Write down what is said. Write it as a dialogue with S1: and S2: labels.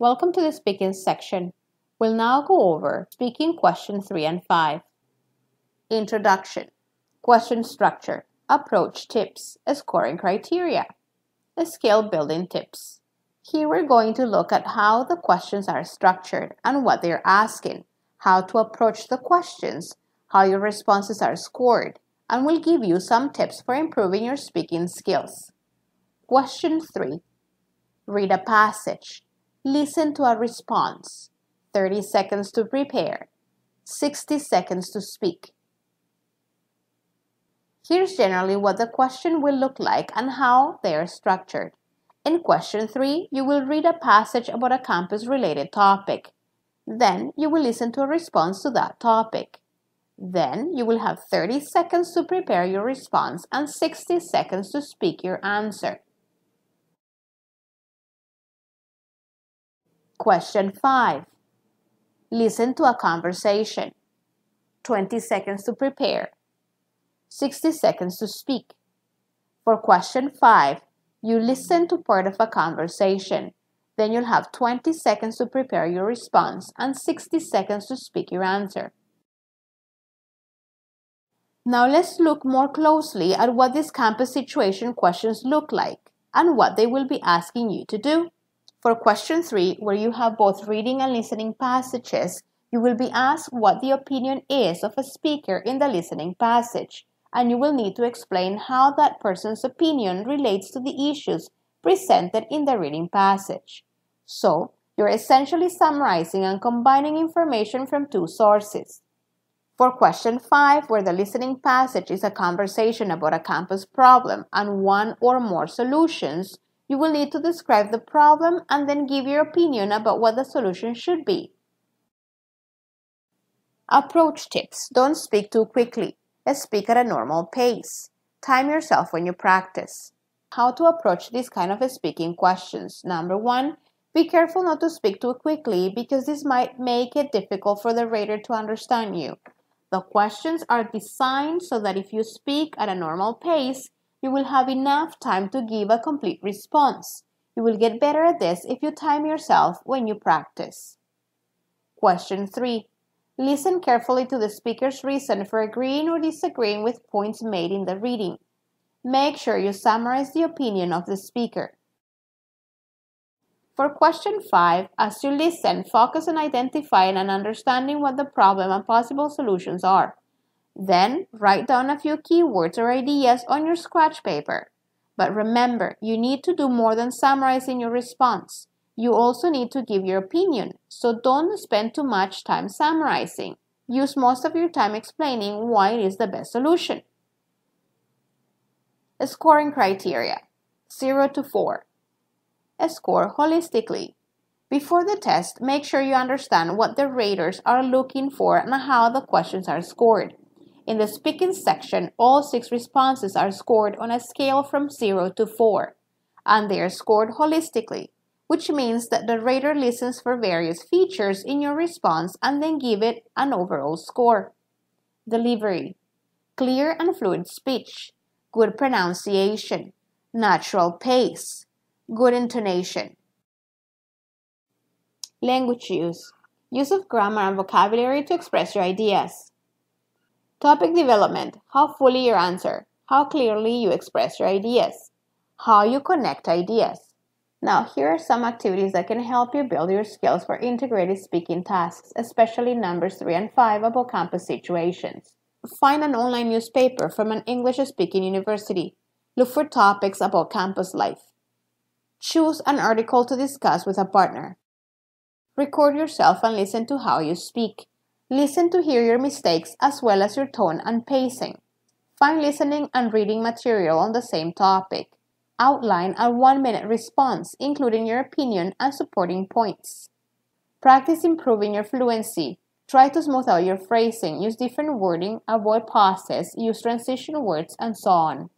S1: Welcome to the speaking section. We'll now go over speaking question 3 and 5. Introduction, question structure, approach tips, scoring criteria, skill building tips. Here we're going to look at how the questions are structured and what they're asking, how to approach the questions, how your responses are scored, and we'll give you some tips for improving your speaking skills. Question 3. Read a passage. Listen to a response. 30 seconds to prepare. 60 seconds to speak. Here's generally what the question will look like and how they are structured. In question 3, you will read a passage about a campus-related topic. Then you will listen to a response to that topic. Then you will have 30 seconds to prepare your response and 60 seconds to speak your answer. Question 5. Listen to a conversation. 20 seconds to prepare. 60 seconds to speak. For question 5, you listen to part of a conversation. Then you'll have 20 seconds to prepare your response and 60 seconds to speak your answer. Now let's look more closely at what these campus situation questions look like and what they will be asking you to do. For question 3, where you have both reading and listening passages, you will be asked what the opinion is of a speaker in the listening passage, and you will need to explain how that person's opinion relates to the issues presented in the reading passage. So, you're essentially summarizing and combining information from two sources. For question 5, where the listening passage is a conversation about a campus problem and one or more solutions, you will need to describe the problem and then give your opinion about what the solution should be. Approach tips. Don't speak too quickly. Speak at a normal pace. Time yourself when you practice. How to approach these kind of speaking questions. Number one, be careful not to speak too quickly because this might make it difficult for the reader to understand you. The questions are designed so that if you speak at a normal pace, you will have enough time to give a complete response. You will get better at this if you time yourself when you practice. Question 3. Listen carefully to the speaker's reason for agreeing or disagreeing with points made in the reading. Make sure you summarize the opinion of the speaker. For question 5, as you listen, focus on identifying and understanding what the problem and possible solutions are. Then, write down a few keywords or ideas on your scratch paper. But remember, you need to do more than summarizing your response. You also need to give your opinion, so don't spend too much time summarizing. Use most of your time explaining why it is the best solution. Scoring criteria 0 to 4 score holistically. Before the test, make sure you understand what the raters are looking for and how the questions are scored. In the speaking section, all six responses are scored on a scale from 0 to 4, and they are scored holistically, which means that the rater listens for various features in your response and then give it an overall score. Delivery Clear and fluid speech, good pronunciation, natural pace, Good intonation. Language use. Use of grammar and vocabulary to express your ideas. Topic development. How fully you answer. How clearly you express your ideas. How you connect ideas. Now, here are some activities that can help you build your skills for integrated speaking tasks, especially numbers 3 and 5 about campus situations. Find an online newspaper from an English speaking university. Look for topics about campus life. Choose an article to discuss with a partner. Record yourself and listen to how you speak. Listen to hear your mistakes as well as your tone and pacing. Find listening and reading material on the same topic. Outline a one minute response, including your opinion and supporting points. Practice improving your fluency. Try to smooth out your phrasing, use different wording, avoid pauses, use transition words, and so on.